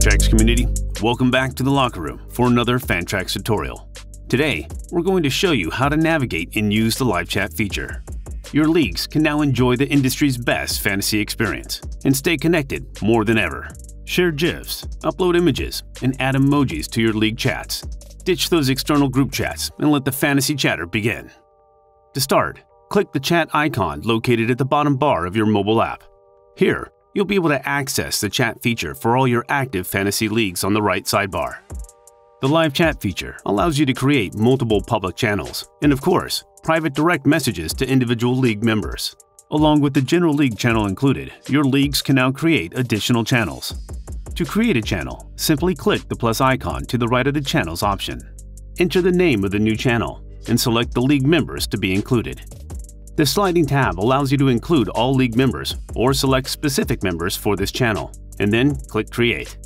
Fantrax community, welcome back to the locker room for another Fantrax tutorial. Today, we're going to show you how to navigate and use the live chat feature. Your leagues can now enjoy the industry's best fantasy experience and stay connected more than ever. Share GIFs, upload images, and add emojis to your league chats. Ditch those external group chats and let the fantasy chatter begin. To start, click the chat icon located at the bottom bar of your mobile app. Here, you'll be able to access the chat feature for all your active fantasy leagues on the right sidebar. The live chat feature allows you to create multiple public channels and, of course, private direct messages to individual league members. Along with the general league channel included, your leagues can now create additional channels. To create a channel, simply click the plus icon to the right of the channels option. Enter the name of the new channel and select the league members to be included. The sliding tab allows you to include all league members or select specific members for this channel, and then click Create.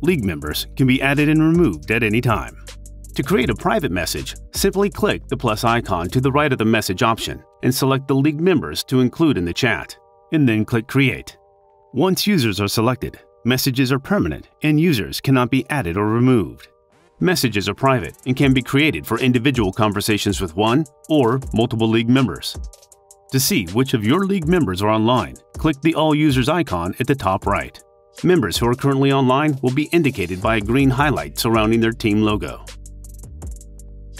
League members can be added and removed at any time. To create a private message, simply click the plus icon to the right of the message option and select the league members to include in the chat, and then click Create. Once users are selected, messages are permanent and users cannot be added or removed. Messages are private and can be created for individual conversations with one or multiple league members. To see which of your league members are online, click the All Users icon at the top right. Members who are currently online will be indicated by a green highlight surrounding their team logo.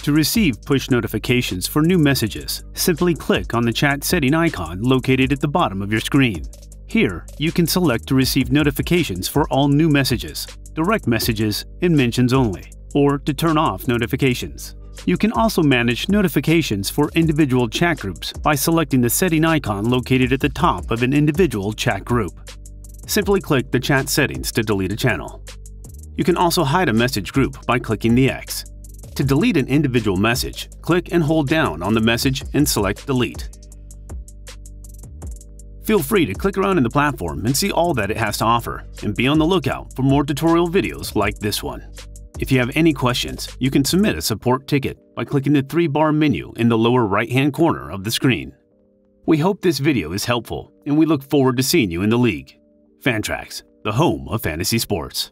To receive push notifications for new messages, simply click on the chat setting icon located at the bottom of your screen. Here, you can select to receive notifications for all new messages, direct messages, and mentions only, or to turn off notifications. You can also manage notifications for individual chat groups by selecting the setting icon located at the top of an individual chat group. Simply click the chat settings to delete a channel. You can also hide a message group by clicking the X. To delete an individual message, click and hold down on the message and select Delete. Feel free to click around in the platform and see all that it has to offer, and be on the lookout for more tutorial videos like this one. If you have any questions, you can submit a support ticket by clicking the three-bar menu in the lower right-hand corner of the screen. We hope this video is helpful, and we look forward to seeing you in the league. Fantrax, the home of fantasy sports.